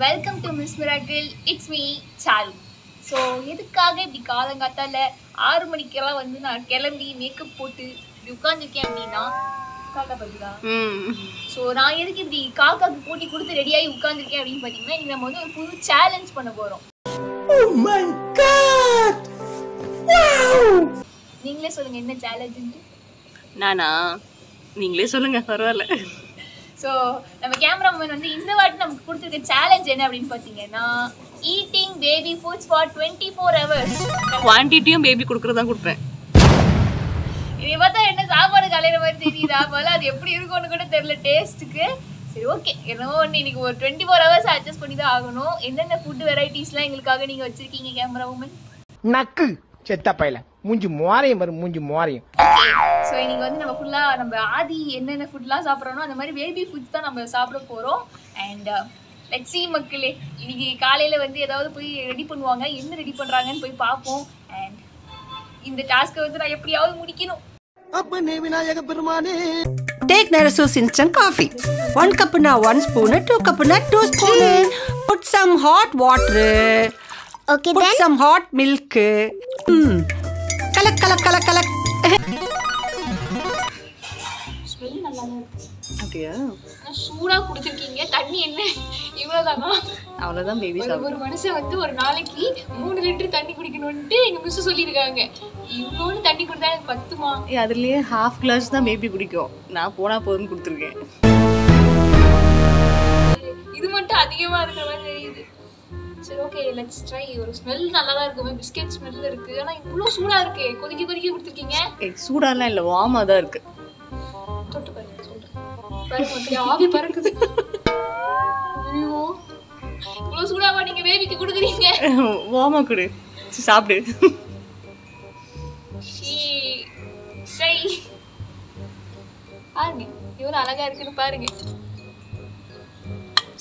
Welcome to Miss Miracle it's me Charu so எதுக்காக இப்படி காலங்காத்தால ஆறு மணிக்கெல்லாம் வந்து நான் கிளம்பி மேக்கப் போட்டு இப்படி உட்காந்துருக்கேன் அப்படின்னா காக்கா பதிலா ஸோ நான் எதுக்கு இப்படி காக்காக்கு போட்டி கொடுத்து ரெடியாகி உட்காந்துருக்கேன் அப்படின்னு பார்த்தீங்கன்னா இன்னைக்கு நம்ம வந்து ஒரு புது சேலஞ்ச் பண்ண போகிறோம் நீங்களே சொல்லுங்க என்ன சேலஞ்சுன்ட்டு நானா? நீங்களே சொல்லுங்க பரவாயில்ல. ஸோ நம்ம கேமராமேன் வந்து இந்த வாட்டி நமக்கு கொடுத்துருக்க சேலஞ்ச் என்ன அப்படின்னு பார்த்தீங்கன்னா eating baby foods for twenty four hours குவான்டிட்டியும் baby கொடுக்குறதா கொடுப்பேன். இதை பார்த்தா என்ன சாப்பாடு கலையிற மாதிரி தெரியுதா? போல அது எப்படி இருக்கும்னு கூட தெரியல டேஸ்ட்டுக்கு சரி ஓகே என்னவோ ஒன்று இன்னைக்கு ஒரு டுவெண்ட்டி ஃபோர் ஹவர்ஸ் அட்ஜஸ்ட் பண்ணி தான் ஆகணும். என்னென்ன ஃபுட் வெரைட்டிஸ்லாம் எங்களுக்காக நீங்கள் வச்சிருக்கீங்க கேமரா உமன் நக்கு செத்த பையல. மூஞ்சி மோரையும் வரும் மூஞ்சி மோரையும் ஸோ இன்னைக்கு வந்து நம்ம ஃபுல்லாக நம்ம ஆதி என்னென்ன ஃபுட்லாம் சாப்பிட்றோனோ அந்த மாதிரி பேபி ஃபுட்ஸ் தான் நம்ம சாப்பிட போகிறோம் அண்ட் லெட் சி மக்களே இன்னைக்கு காலையில் வந்து ஏதாவது போய் ரெடி பண்ணுவாங்க என்ன ரெடி பண்ணுறாங்கன்னு போய் பார்ப்போம் அண்ட் இந்த டாஸ்க்கை வந்து நான் எப்படியாவது முடிக்கணும் அப்பனே விநாயக பெருமானே Take Narasus instant coffee. One cup na one spoon, two cup na two spoon. Put some hot water. Okay Put then. some hot milk. Hmm. Smell நல்லா தான் இருக்கு. அப்படியா? ஆனால் சூடாக கொடுத்துருக்கீங்க தண்ணி என்ன? இவ்வளோதானா அவ்வளோதான் பேபி ஒரு மனுஷன் வந்து ஒரு நாளைக்கு மூணு லிட்டர் தண்ணி குடிக்கணும்ட்டு எங்க மிஸ் சொல்லியிருக்காங்க. இவ்வளோன்னு தண்ணி குடித்தா எனக்கு பத்துமா? அதுலயே ஹாஃப் கிளாஸ் தான் பேபி குடிக்கும். நான் போனா போதும்னு கொடுத்துருக்கேன். இது மட்டும் அதிகமா இருக்கிற மாதிரி தெரியுது. சரி ஓகே லெட்ஸ் ட்ரை ஒரு ஸ்மெல் நல்லா தான் இருக்குமே. பிஸ்கெட் ஸ்மெல் இருக்கு. ஆனா இவ்வளோ சூடா இருக்கே. கொதிக்க கொதிக்க கொடுத்துருக்கீங்க. சூடாலாம் இல்லை வார்மாக தான் இருக்கு. தொட்டு பாருங்க சொல்றேன். ஆவி பறக்குது. ஐயோ. இவ்வளோ சூடாவா நீங்க பேபிக்கு கொடுக்குறீங்க? வார்மாக கொடு. சரி, சாப்பிடு. ஷீ. சை பாருங்க எவ்வளோ அழகா இருக்குன்னு பாருங்க.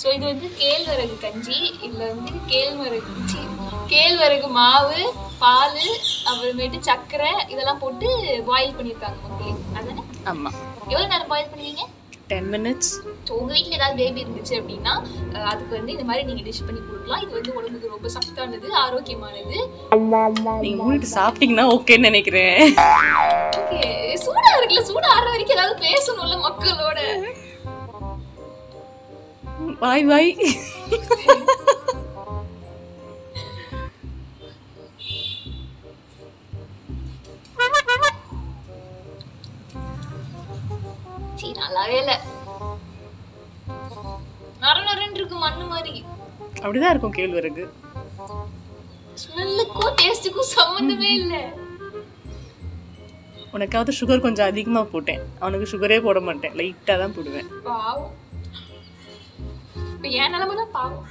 ஸோ இது வந்து கேழ்வரகு கஞ்சி இதில் வந்து கேழ்வரகு சி, கேழ்வரகு மாவு பால் அப்புறமேட்டு சர்க்கரை இதெல்லாம் போட்டு பாயில் பண்ணியிருக்காங்க மக்களே. அதானே? ஆமாம் எவ்வளோ நேரம் பாயில் பண்ணுவீங்க? டென் மினிட்ஸ் ஸோ உங்கள் வீட்டில் ஏதாவது பேபி இருந்துச்சு அப்படின்னா அதுக்கு வந்து இந்த மாதிரி நீங்கள் டிஷ் பண்ணி கொடுக்கலாம். இது வந்து உடம்புக்கு ரொம்ப சத்தானது ஆரோக்கியமானது. நீங்கள் மூடிட்டு சாப்பிட்டீங்கன்னா ஓகேன்னு நினைக்கிறேன். ஓகே சூடா இருக்குல்ல சூடா ஆடுற வரைக்கும் ஏதாவது பேசணும்ல மக்களோட. வாய் சீ நல்லாவே இல்லை. நர நரன்னு இருக்கு மண்ணு மாதிரி. அப்படிதான் இருக்கும் கேழ்வரகு ஸ்மெல்லுக்கும் டேஸ்ட்டுக்கும் சம்மந்தமே இல்லை. உனக்காவது சுகர் கொஞ்சம் அதிகமாக போட்டேன். அவனுக்கு சுகரே போட மாட்டேன். லைட்டாக தான் போடுவேன். இப்போ என் நிலமை தான் பாவம்.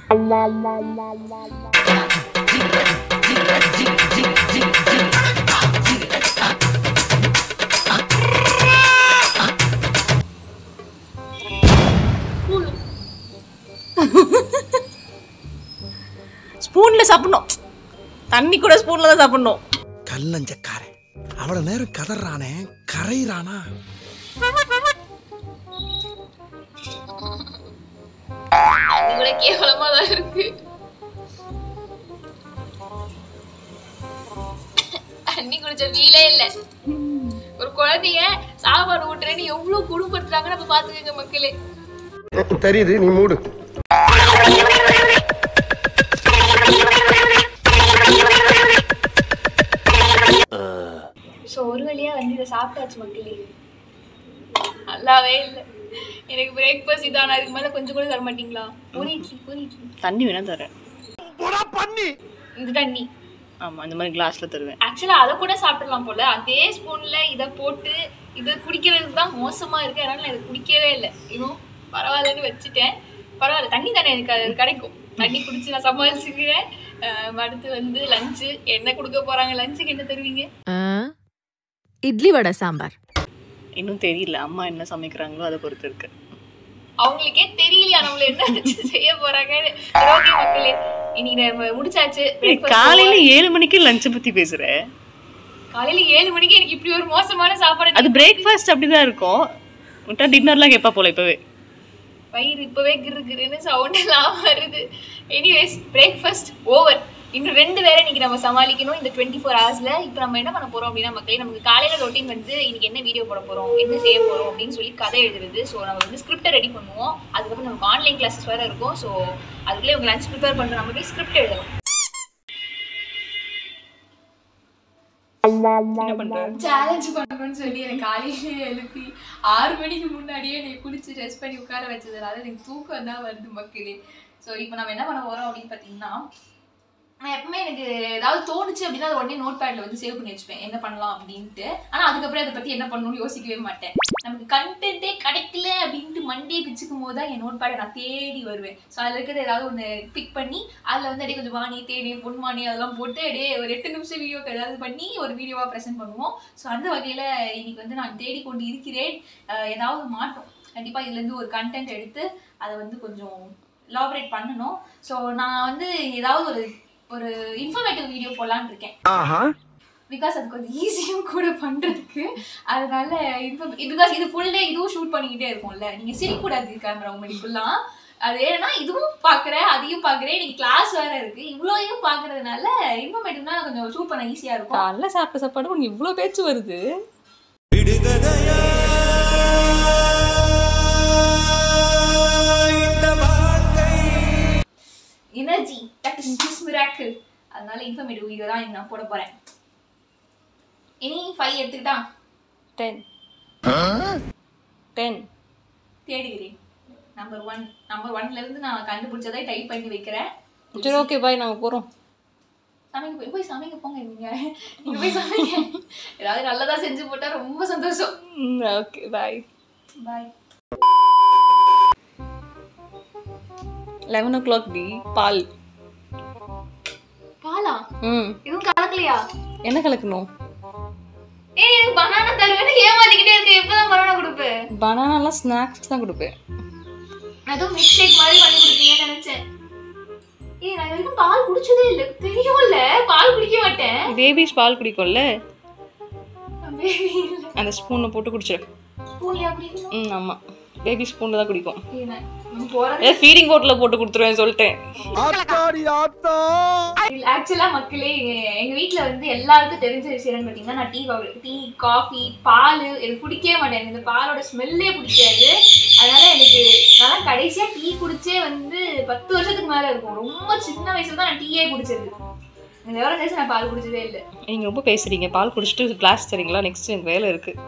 ஸ்பூனில் சாப்பிடணும். தண்ணி கூட ஸ்பூனில் தான் சாப்பிடணும். கல்லஞ்சக்காரன். அவ்வளவு நேரம் கதறானே கரையிறானா? அது கூட கேவலமா தான் இருக்கு. தண்ணி குடிச்ச ஃபீலே இல்ல. ஒரு குழந்தைய சாப்பாடு ஊட்டுறேன்னு எவ்வளவு குடும்பப்படுத்துறாங்கன்னு அப்ப பாத்துக்கங்க மக்களே. தெரியுது நீ மூடு. ஸோ ஒரு வழியா வந்து இதை சாப்பிட்டாச்சு மக்களே. நல்லாவே இல்லை. எனக்கு பிரேக்ஃபாஸ்ட் இதான அதுக்கு மேல கொஞ்சம் கூட தர மாட்டீங்களா ஒரு இட்லி ஒரு இட்லி தண்ணி வேணா தரேன். இந்த தண்ணி. ஆமாம் இந்த மாதிரி கிளாஸில் தருவேன். ஆக்சுவலா அதை கூட சாப்பிடலாம் போல. அதே ஸ்பூன்ல இதை போட்டு இதை குடிக்கிறதுக்கு தான் மோசமா இருக்கு. அதனால நான் இதை குடிக்கவே இல்லை. இன்னும் பரவாயில்லன்னு வச்சுட்டேன். பரவாயில்ல தண்ணி தானே எனக்கு அது கிடைக்கும். தண்ணி குடிச்சு நான் சமாளிச்சுக்கிறேன். அடுத்து வந்து லஞ்சு என்ன கொடுக்க போறாங்க? லஞ்சுக்கு என்ன தருவீங்க? இட்லி வடை சாம்பார். இன்னும் தெரியல அம்மா என்ன சமைக்கிறாங்களோ அதை பொறுத்து இருக்கு. அவங்களுக்கே தெரியலையா நம்மள என்ன செய்ய okay மக்களே இன்னைக்கு முடிச்சாச்சு. காலையில ஏழு மணிக்கு லஞ்சை பத்தி பேசுற? காலையில ஏழு மணிக்கு எனக்கு இப்படி ஒரு மோசமான சாப்பாடு அது பிரேக்ஃபாஸ்ட் அப்படிதான் இருக்கும். விட்டா டின்னர்லாம் கேட்பா போல இப்பவே. வயிறு இப்போவே கிரு கிருன்னு சவுண்ட் எல்லாம் வருது. எனிவேஸ் பிரேக்ஃபாஸ்ட் ஓவர் இன்னும் ரெண்டு வேற இன்னைக்கு நம்ம சமாளிக்கணும் இந்த டுவெண்ட்டி ஃபோர் ஹவர்ஸ்ல இப்போ நம்ம என்ன பண்ண போறோம் அப்படின்னா மக்களே நமக்கு காலையில ரொட்டீன் வந்து இன்னைக்கு என்ன வீடியோ போட போறோம் என்ன செய்ய போறோம் அப்படின்னு சொல்லி கதை எழுதுறது. ஸோ நம்ம வந்து ஸ்கிரிப்டை ரெடி பண்ணுவோம். அதுக்கப்புறம் நமக்கு ஆன்லைன் கிளாஸஸ் வேற இருக்கும். ஸோ அதுக்குள்ளே உங்க லஞ்ச் ப்ரிப்பேர் பண்ற நம்ம போய் ஸ்கிரிப்ட் எழுதணும் சேலஞ்ச் பண்ணணும்னு சொல்லி எனக்கு காலையிலே எழுப்பி ஆறு மணிக்கு முன்னாடியே நீ குளிச்சு ட்ரெஸ் பண்ணி உட்கார வச்சதுனால எனக்கு தூக்கம் தான் வருது மக்களே. ஸோ இப்போ நம்ம என்ன பண்ண போறோம் அப்படின்னு பார்த்தீங்கன்னா நான் எப்பவுமே எனக்கு ஏதாவது தோணுச்சு அப்படின்னா அதை உடனே நோட் பேட்ல வந்து சேவ் பண்ணி வச்சுப்பேன். என்ன பண்ணலாம் அப்படின்ட்டு. ஆனா அதுக்கப்புறம் அதை பத்தி என்ன பண்ணணும்னு யோசிக்கவே மாட்டேன். நமக்கு கண்டென்ட்டே கிடைக்கல அப்படின்ட்டு மண்டே பிச்சுக்கும் போது தான் என் நோட் பேடை நான் தேடி வருவேன். ஸோ அதில் இருக்கிறது ஏதாவது ஒன்று பிக் பண்ணி அதில் வந்து அப்படியே கொஞ்சம் வாணி தேடி பொன்மானி அதெல்லாம் போட்டு அப்படியே ஒரு எட்டு நிமிஷம் வீடியோக்கு ஏதாவது பண்ணி ஒரு வீடியோவாக ப்ரெசென்ட் பண்ணுவோம். ஸோ அந்த வகையில் இன்னைக்கு வந்து நான் தேடி கொண்டு இருக்கிறேன் ஏதாவது மாட்டோம் கண்டிப்பாக இதுலேருந்து ஒரு கண்டென்ட் எடுத்து அதை வந்து கொஞ்சம் லாபரேட் பண்ணணும். ஸோ நான் வந்து ஏதாவது ஒரு ஒரு இன்ஃபர்மேட்டிவ் வீடியோ போடலான்னு இருக்கேன். ஆஹா. பிகாஸ் அது கொஞ்சம் ஈஸியும் கூட பண்றதுக்கு. அதனால பிகாஸ் இது ஃபுல் டே இதுவும் ஷூட் பண்ணிக்கிட்டே இருக்கும்ல. நீங்க சிரிக்கூடாது கேமரா ஃபுல்லாம் அது ஏன்னா இதுவும் பார்க்குறேன் அதையும் பார்க்குறேன் இன்னைக்கு கிளாஸ் வேற இருக்கு. இவ்வளோயும் பார்க்கறதுனால இன்ஃபர்மேட்டிவ்னா கொஞ்சம் ஷூட் பண்ண ஈஸியா இருக்கும். காலைல சாப்பிட்ட சாப்பாடு உனக்கு இவ்வளோ பேச்சு வருது. Energy that is this miracle அதனால இன்ஃபர்மேட்டிவ் வீடியோ தான் நான் போட போறேன். இனி ஃபைவ் எடுத்துக்கிட்டா? டென் டென் தேடுகிறேன். நம்பர் ஒன் நம்பர் ஒன்ல இருந்து நான் கண்டுபிடிச்சதை டைப் பண்ணி வைக்கிறேன். சரி ஓகே பாய் நாங்கள் போகிறோம் சமைக்க போய் போய் சமைக்க போங்க நீங்க நீங்க போய் சமைங்க. ஏதாவது நல்லதா செஞ்சு போட்டா ரொம்ப சந்தோஷம். Okay bye bye eleven o'clock tea பால். பாலா? ம். எதுவும் கலக்கலையா? என்ன கலக்கணும்? ஏய் எனக்கு பனானா தருவேன்னு ஏமாத்திக்கிட்டே இருக்க எப்பதான் பனானா கொடுப்பேன் பனானாலாம் ஸ்நாக்ஸ் தான் கொடுப்பேன். ஏதோ மில்க் ஷேக் மாதிரி பண்ணி கொடுப்பீங்கன்னு நினைச்சேன். ஏய் நான் வரைக்கும் பால் குடிச்சதே இல்லை. தெரியும்ல பால் குடிக்க மாட்டேன். பேபிஸ் பால் குடிக்கும்ல? பேபி அந்த ஸ்பூனில் போட்டு குடிச்சிடு ஸ்பூன்லையா குடிக்கணும்? ம் ஆமாம் பேபி ஸ்பூனில் தான் குடிக்கும். ஏ ஃபீடிங் போட்டில் போட்டு கொடுத்துருவேன் சொல்லிட்டேன். ஆக்சுவலா மக்களே எங்க- வீட்ல வந்து எல்லாருக்கும் தெரிஞ்ச விஷயம் என்னன்னு பாத்தீங்கன்னா நான் டீ டீ காஃபி பால் எனக்கு பிடிக்கவே மாட்டேன். இந்த பாலோட ஸ்மெல்லே பிடிக்காது. அதனால எனக்கு நான் கடைசியா டீ குடிச்சே வந்து பத்து வருஷத்துக்கு மேல இருக்கும். ரொம்ப சின்ன வயசுல தான் நான் டீயே குடிச்சது. விவரம் தெரிஞ்சு நான் பால் குடிச்சதே இல்லை. நீங்கள் ரொம்ப பேசுறீங்க. பால் குடிச்சிட்டு கிளாஸ் தரீங்களா? நெக்ஸ்ட் எனக்கு வேலை இருக்குது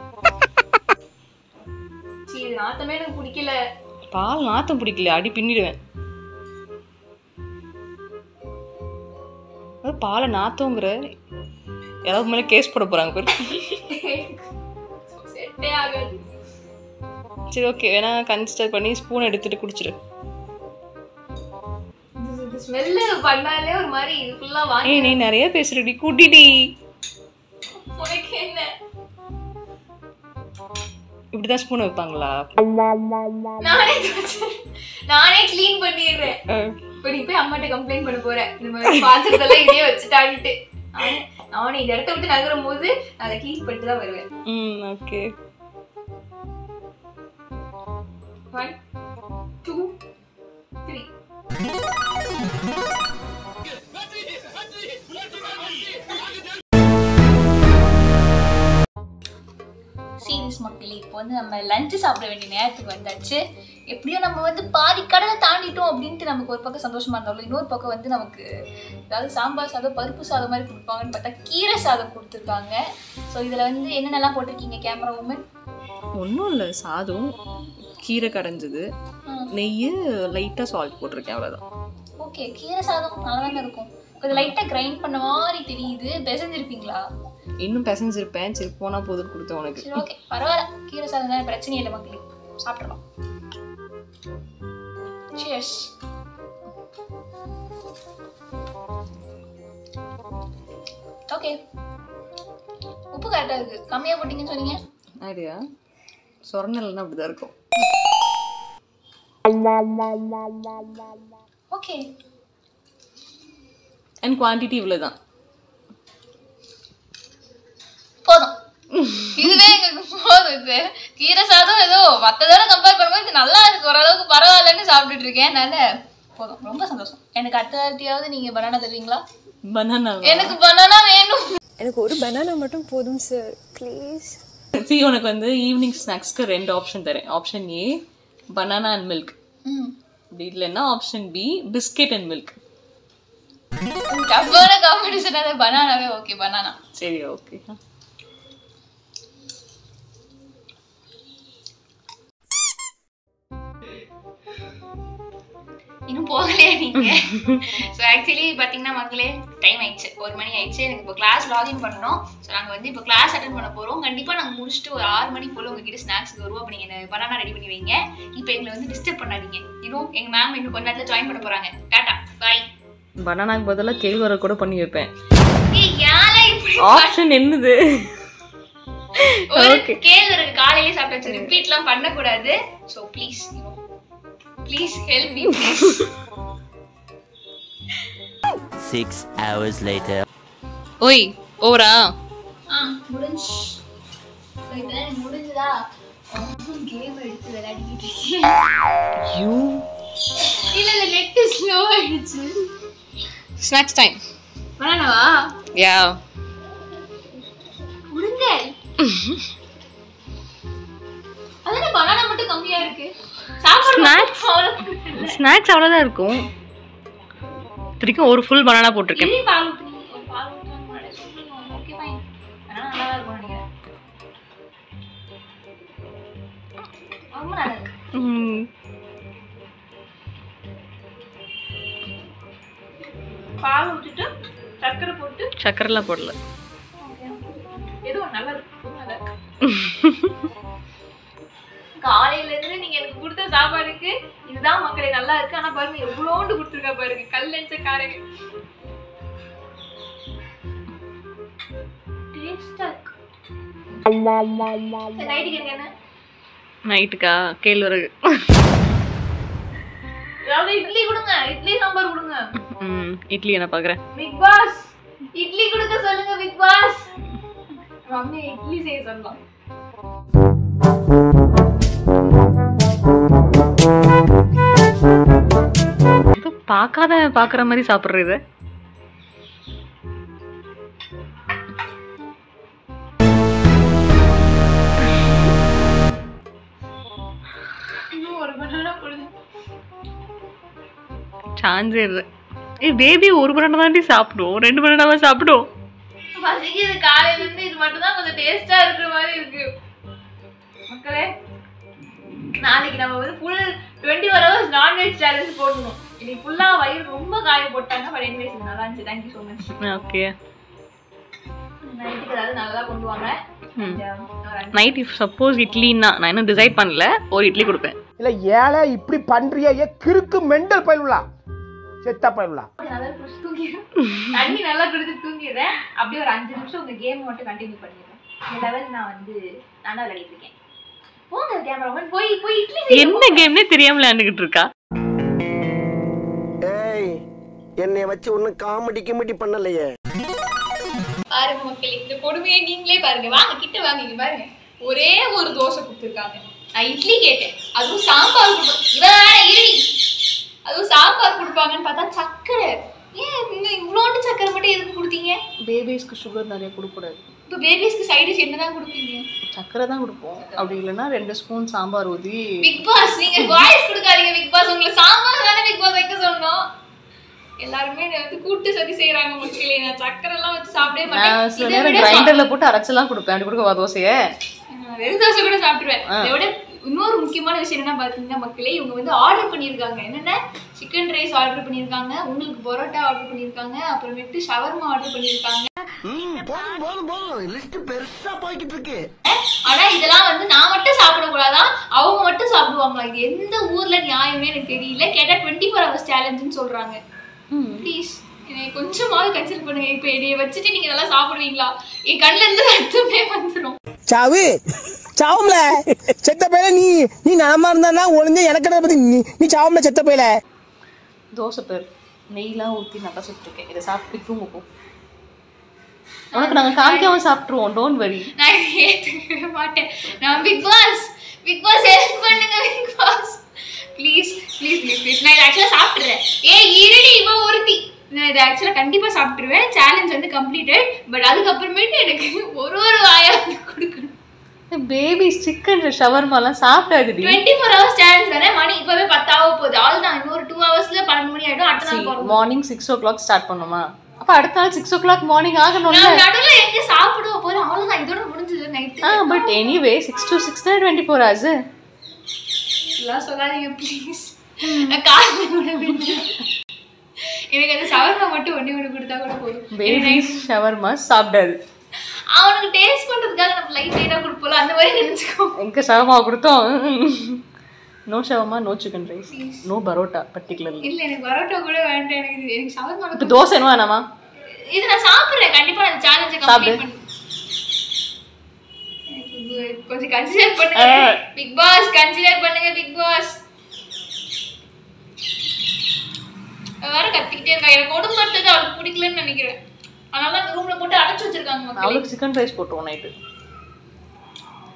சீ இது நாத்தமே எனக்கு பிடிக்கல. பால் நாத்தம் பிடிக்கல அடி பின்னிடுவேன். பாலை நாத்தங்கிற. யாராவது மேலே கேஸ் போட போகிறாங்க பேர். சரி ஓகே வேணா கன்சிடர் பண்ணி ஸ்பூன் எடுத்துட்டு வாங்கி ஏய் நீ நிறைய பேசுறடி குடிடி. உனக்கு என்ன? இப்படிதான் ஸ்பூன் வைப்பாங்களா? நானே நானே க்ளீன் பண்ணிடுறேன். இப்போ நீ போய் அம்மாட்ட கம்ப்ளைண்ட் பண்ண போறேன் இந்த மாதிரி பாத்திரத்தெல்லாம் இதே வச்சுட்டான்ட்டு. நானே இந்த இடத்த விட்டு நகரும் போது அதை க்ளீன் பண்ணிட்டு தான் வருவேன். ம் okay. One two three serious மக்களே இப்போ வந்து நம்ம லஞ்சு சாப்பிட வேண்டிய நேரத்துக்கு வந்தாச்சு. எப்படியோ நம்ம வந்து பாதி கடலை தாண்டிட்டோம் அப்படின்ட்டு நமக்கு ஒரு பக்கம் சந்தோஷமா இருந்தாலும் இன்னொரு பக்கம் வந்து நமக்கு ஏதாவது சாம்பார் சாதம் பருப்பு சாதம் மாதிரி கொடுப்பாங்கன்னு பார்த்தா கீரை சாதம் கொடுத்துருக்காங்க. ஸோ இதில் வந்து என்னென்னலாம் போட்டிருக்கீங்க கேமரா உமன் ஒன்றும் இல்லை சாதம் கீரை கரைஞ்சது நெய் லைட்டாக சால்ட் போட்டிருக்கேன் அவ்வளோதான் ஓகே கீரை சாதம் நல்லா தானே இருக்கும். கொஞ்சம் லைட்டாக கிரைண்ட் பண்ண மாதிரி தெரியுது. பிசைஞ்சிருப்பீங்களா? இன்னும் பிசைஞ்சிருப்பேன் சரி போனால் போதும் கொடுத்தேன் உனக்கு. ஓகே பரவாயில்ல. கீரை சாதம் தானே பிரச்சனை இல்லை மக்களே. சாப்பிட்றலாம் Cheers. ஓகே உப்பு கரெக்டாக இருக்கு. கம்மியாக போட்டீங்கன்னு சொன்னீங்க. ஐடியா சொரணல்னா அப்படி தான் இருக்கும். ஓகே அண்ட் குவான்டிட்டி இவ்வளோ தான் போதும். இதுவே எங்களுக்கு போதும் இது. கீரை சாதம் ஏதோ மற்றதோட கம்பேர் பண்ணும்போது இது நல்லா இருக்கு. ஓரளவுக்கு பரவாயில்ல சாப்பிட்டுட்டு இருக்கேன். அதனால போதும். ரொம்ப சந்தோஷம். எனக்கு அடுத்த வாட்டியாவது நீங்க பனானா தருவீங்களா? பனானா எனக்கு பனானா வேணும். எனக்கு ஒரு பனானா மட்டும் போதும் சார் ப்ளீஸ் சி உனக்கு வந்து ஈவினிங் ஸ்நாக்ஸ்க்கு ரெண்டு ஆப்ஷன் தரேன். Option A banana and milk ம். அப்படி இல்லைன்னா option B biscuit and milk டப்பான competition பனானாவே ஓகே பனானா சரி ஓகே இன்னும் போகலையா நீங்க. ஸோ ஆக்சுவலி பார்த்தீங்கன்னா மக்களே டைம் ஆயிடுச்சு. ஒரு மணி ஆயிடுச்சு. எனக்கு இப்போ கிளாஸ் லாகின் பண்ணணும். ஸோ நாங்கள் வந்து இப்போ கிளாஸ் அட்டன் பண்ண போகிறோம் கண்டிப்பாக நாங்கள் முடிச்சுட்டு ஒரு ஆறு மணி போல் உங்ககிட்ட ஸ்நாக்ஸ் வருவோம் அப்போ நீங்கள் பனானா ரெடி பண்ணி வைங்க. இப்போ எங்களை வந்து டிஸ்டர்ப் பண்ணாதீங்க. இன்னும் எங்கள் மேம் இன்னும் கொஞ்ச நேரத்தில் ஜாயின் பண்ண போகிறாங்க டாட்டா பாய் பனானாக்கு பதிலாக கேழ்வரகு கூட பண்ணி வைப்பேன். ஆப்ஷன் என்னது? ஒரு கேழ்வரகு காலையிலே சாப்பிட்டாச்சு ரிப்பீட்லாம் பண்ணக்கூடாது. So please please help me please Six hours later. ஓய் ஓரா ஆ முடிஞ்சு. முடிஞ்சுதா? கேம் எடுத்து விளையாடிக்கிட்டு இருக்கேன். யூ இல்ல இல்ல நெட் ஸ்லோ ஆயிடுச்சு. ஸ்நாக்ஸ் டைம் பனானாவா யா முடிங்க அதானே பனானா மட்டும் கம்மியா இருக்கு? அவ்வளவு ஸ்நாக்ஸ் அவ்வளோதான் இருக்கும். திருக்கும் ஒரு ஃபுல் பனானா போட்டிருக்கேன். பால் சர்க்கரை போட்டு. போடல. ஏதோ நல்லா காலையில இருந்து நீங்க எனக்கு கொடுத்த சாப்பாடுக்கு இதுதான் மக்களே நல்லா இருக்கு. ஆனா பாருங்க எவ்வளோண்டு கொடுத்துருக்கா பாருங்க கல்லெஞ்ச காரங்க டேஸ்டா இருக்கு. நைட்டுக்கு எனக்கு என்ன? நைட்டுக்கா கேழ்வரகு. இட்லி கொடுங்க இட்லி சாம்பார் கொடுங்க. ம் இட்லி என்ன பார்க்குறேன் பிக் பாஸ் இட்லி கொடுக்க சொல்லுங்க பிக் பாஸ் மம்மி இட்லி செய்ய சொல்லலாம் பார்க்காத பார்க்குற மாதிரி சாப்பிட்றது இன்னும் ஒரு பனானா கொடுங்க சான்ஸே இல்லை ஏய் பேபி ஒரு பனானா தாண்டி சாப்பிடுவோம் ரெண்டு பனானாவா சாப்பிடும். பசிக்குது காலையில இருந்து இது மட்டும் தான் கொஞ்சம் டேஸ்டா இருக்கிற மாதிரி இருக்கு. மக்களே நாளைக்கு நம்ம வந்து full twenty four hours non veg challenge போடணும். இன்னைக்கு ஃபுல்லா வயிறு ரொம்ப காய போட்டாங்க பட் எனிவேஸ் நல்லா இருந்துச்சு. தேங்க்யூ ஸோ மச் ஓகே நைட்டுக்கு ஏதாவது நல்லா கொண்டு வாங்க. நைட் இஃப் சப்போஸ் இட்லின்னா நான் இன்னும் டிசைட் பண்ணல. ஒரு இட்லி கொடுப்பேன். இல்ல ஏழை இப்படி பண்றியா ஏ கிறுக்கு மெண்டல் பயிலுலா செத்த பயிலுலா நல்லா தண்ணி நல்லா குடிச்சு தூங்கிடுறேன். அப்படியே ஒரு அஞ்சு நிமிஷம் உங்க கேம் மட்டும் கண்டினியூ பண்ணிடுறேன். இந்த லெவல் நான் வந்து விளையாடிட்டு இருக்கேன். என்ன கேம்னே தெரியாம விளையாண்டுகிட்டு இருக்கா? ஏய் என்னைய வச்சு ஒன்னும் காமெடி கிமெடி பண்ணலையே. பாருங்க மக்களே இந்த கொடுமையை நீங்களே பாருங்க. வாங்க கிட்ட வாங்க பாருங்க. ஒரே ஒரு தோசை கொடுத்துருக்காங்க. நான் இட்லி கேட்டேன். அதுவும் சாம்பார் கொடுப்பேன் இவன் வேற இருடி அதுவும் சாம்பார் கொடுப்பாங்கன்னு பார்த்தா சக்கரை. ஏன் இன்னும் இவ்வளோண்டு சக்கரை மட்டும் எதுக்கு பேபிஸ்க்கு சுகர் நிறைய கொடுக்கூடாது இப்போ பேபிஸ்க்கு சைடு டிஷ் என்ன தான் கொடுப்பீங்க? சக்கரை தான் கொடுப்போம். அப்படி இல்லைன்னா ரெண்டு ஸ்பூன் சாம்பார் ஊற்றி பிக் பாஸ் நீங்க வாய்ஸ் கொடுக்காதீங்க பிக் பாஸ் உங்களை சாம்பார் தானே பிக் பாஸ் வைக்க சொன்னோம். எல்லாருமே வந்து கூட்டு சதி செய்யறாங்க மக்களே நான் சக்கரை எல்லாம் வச்சு சாப்பிடவே மாட்டேன். கிரைண்டர்ல போட்டு அரைச்செல்லாம் கொடுப்பேன். அப்படி கொடுக்கவா தோசையை. வெறும் தோசை கூட விட இன்னொரு முக்கியமான விஷயம் என்ன பார்த்தீங்கன்னா மக்களே இவங்க வந்து ஆர்டர் பண்ணியிருக்காங்க. என்னென்ன? சிக்கன் ரைஸ் ஆர்டர் பண்ணியிருக்காங்க. உங்களுக்கு பரோட்டா ஆர்டர் பண்ணியிருக்காங்க. அப்புறமேட்டு ஷவர்மா ஆர்டர் பண்ணியிருக்காங்க. ஆனா இதெல்லாம் வந்து நான் மட்டும் சாப்பிடக்கூடாதான் அவங்க மட்டும் சாப்பிடுவாங்களா? இது எந்த ஊர்ல நியாயமே எனக்கு தெரியல. கேட்டா டுவெண்ட்டி ஃபோர் ஹவர்ஸ் சேலஞ்சுன்னு சொல்றாங்க. ப்ளீஸ் என்னை கொஞ்சமாவது கன்சிடர் பண்ணுங்க. இப்போ என்னைய வச்சுட்டு நீங்க இதெல்லாம் சாப்பிடுவீங்களா? என் கண்ணுல இருந்து ரத்தமே வந்துடும் சாவு. சாவும்ல. செத்த பையல நீ நீ நலமா இருந்தா ஒளிஞ்ச எனக்கு பத்தி நீ நீ சாவும்ல செத்த பையல தோசை பேர் நெய்லாம் ஊற்றி நல்லா சுட்டுருக்கேன். இதை சாப்பிட்டு தூங்க போ. உனக்கு நாங்கள் காமிக்காம சாப்பிட்ருவோம் டோன்ட் வரி நான் மாட்டேன். நான் Bigg Boss Bigg Boss help பண்ணுங்க Bigg Boss please please please please நான் இதை ஆக்சுவலாக சாப்பிட்றேன் ஏ இருடி இவன் ஒருத்தி. நான் இதை ஆக்சுவலாக கண்டிப்பாக சாப்பிட்ருவேன் சேலஞ்ச் வந்து கம்ப்ளீட்டட் பட் அதுக்கப்புறமேட்டு எனக்கு ஒரு ஒரு வாயா கொடுக்கணும். பேபி சிக்கன் ஷவர்மாலாம் சாப்பிடாதுடி. டுவெண்ட்டி ஃபோர் ஹவர்ஸ் சேலஞ்ச் தானே? மணி இப்போவே பத்தாக போகுது. ஆல் தான். இன்னொரு டூ ஹவர்ஸ்ல பன்னெண்டு மணி ஆகிடும் அடுத்த நாள் morning six o'clock start பண்ணுமா? அப்ப அடுத்த நாள் சிக்ஸ் ஓ கிளாக் மார்னிங் ஆகணும்ல. நான் நடுவில் எங்க சாப்பிடுவோம் போது அவ்வளோதான் இதோட முடிஞ்சது night ah but anyway six to six தான் டுவெண்ட்டி ஃபோர் ஹவர்ஸ் சொல்லாதீங்க ப்ளீஸ் காலையில். எனக்கு அந்த ஷவர்மா மட்டும் ஒண்ணே ஒன்று கொடுத்தா கூட போதும். பேபி ஷவர்மா சாப்பிடாது. அவனுக்கு டேஸ்ட் பண்றதுக்காக நம்ம லைட் லைட்டாக கொடுப்போம் அந்த மாதிரி நினைச்சுக்கோ. எங்க ஷவர்மா கொடுத்தோம். No shawarma no chicken rice no parotta particularly இல்ல எனக்கு பரோட்டா கூட வேண்டாம் எனக்கு இது எனக்கு ஷவர்மா இப்போ தோசை என்ன வேணாமா? இது நான் சாப்பிடுறேன் கண்டிப்பா அந்த சேலஞ்சை. கம்ப்ளீட் பண்ணி. கொஞ்சம் கன்சிடர் பண்ணுங்க. பிக் பாஸ் கன்சிடர் பண்ணுங்க பிக் பாஸ் வேற கத்திக்கிட்டே இருக்கா? எனக்கு கொடும்பட்டது அவளுக்கு பிடிக்கலன்னு நினைக்கிறேன். அதனால அந்த ரூம்ல போட்டு அடைச்சு வச்சிருக்காங்க அவளுக்கு சிக்கன் ரைஸ் போட்டுருவோம் நைட்டு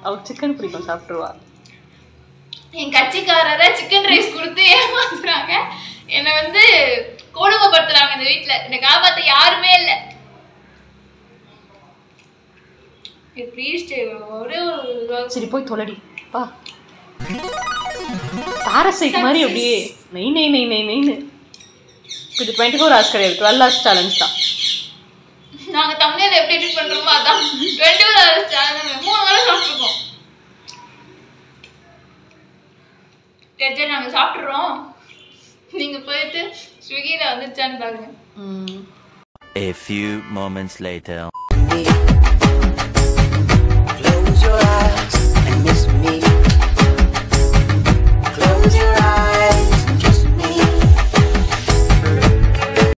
அவளுக்கு சிக்கன் பிடிக்கும் சாப்பிட்டுருவா. என் கட்சிக்காரரை சிக்கன் ரைஸ் கொடுத்து ஏமாத்துறாங்க. என்னை வந்து கொடுமைப்படுத்துறாங்க இந்த வீட்ல. என்னை காப்பாத்த யாருமே இல்லை. சரி போய் தொலைடி. பா. பாரசைட் மாதிரி அப்படியே. நெய் நெய் நெய் நெய் நெய்னு இது டுவெண்ட்டி ஃபோர் ஹவர்ஸ் கிடையாது. டுவெல் ஹவர்ஸ் சேலஞ்ச் தான். நாங்க தமிழ்ல எப்படி எடிட் பண்றோமோ அதான். டுவெண்ட்டி ஃபோர் ஹவர்ஸ் சேனல் மூணு வேளை சாப்பிட்டுருக்கோம். சரி சரி நாங்க சாப்பிட்டுறோம். நீங்க போயிட்டு ஸ்விக்கில வந்துச்சான்னு பாருங்க. ம். A few moments later.